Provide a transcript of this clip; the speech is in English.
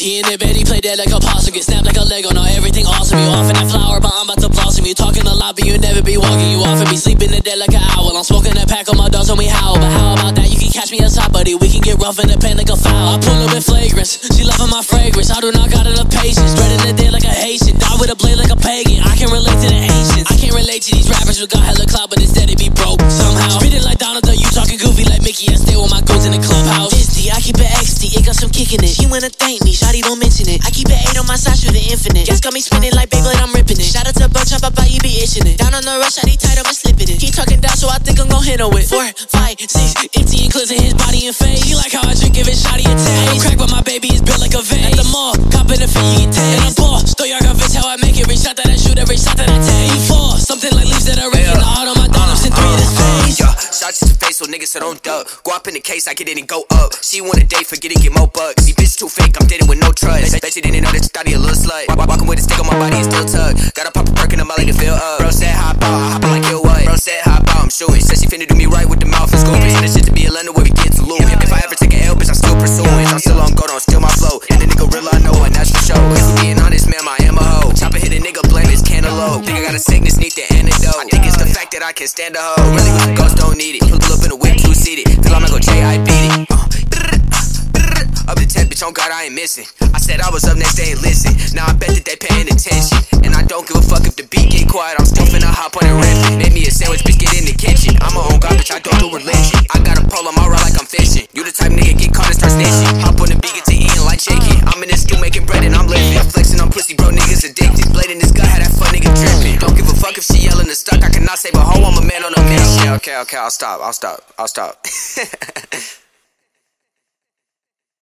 He in the bed, he play dead like a possum. Get snapped like a Lego, now everything awesome. You off in that flower, but I'm about to blossom. You talking a lot, but you never be walking. You off and be sleeping in the dead like an owl. I'm smoking a pack on my dogs when we howl. But how about that? You can catch me outside, buddy. We can get rough in the pen like a foul. I pull up in flagrance. She loving my fragrance. I do not got enough patience. Dreading the dead like a Haitian. Die with a blade like a pagan. I can relate to the ancients. I can't relate to these rappers who got hella clout, but instead it. It got some kicking it. She wanna thank me. Shotty don't mention it. I keep it eight on my side, shoot the infinite. Just got me spinning like Beyblade, I'm ripping it. Shout out to Bug Chop, about you be itching it. Down on the rush, shotty tight, I'm slipping it. Keep talking down, so I think I'm gon' him with four, five, six, empty and his body and face. She like how I drink, giving shotty a taste. I don't crack, but my baby is built like a vase. At the mall, copping a fee. And I'm boss, throw your bitch, how I make it. Every shot that I shoot, every shot that I take. You so niggas so don't duck. Go up in the case, I get in and go up. She want a date, forget it, get more bucks. See, bitch too fake, I'm dating with no trust. Bet you didn't know that you thought he a little slut. Walk- Walking with a stick on my body and still tug. Gotta pop a perk the molly to fill up. Bro said hop out, I hop like you what? Bro said hop out, I'm shooting. Said she finna do me right with the got a sickness, need the antidote. I think it's the fact that I can stand a hoe. Really, ghost, don't need it. Pull up in a whip, two seated. Till I'm gonna go J, I beat it. Uh, up to 10, bitch, on God, I ain't missing. I said I was up next, they ain't listen. Now I bet that they paying attention. And I don't give a fuck if the beat get quiet, I'm still finna hop on and rip. Make me a sandwich, bitch, get in the kitchen. I'm a own God, bitch, I don't do religion. I got a pole, I'm alright like I'm fishing. You the type nigga get caught and start snitching. Hop on the beat, get to eating like chicken. I'm in this skill making bread and I'm living. Flexing on pussy, bro, niggas addicted. Blade in this gut, had that fun nigga dripping. I save a hoe, I'm a man on a mission. Okay, okay, okay, I'll stop, I'll stop, I'll stop.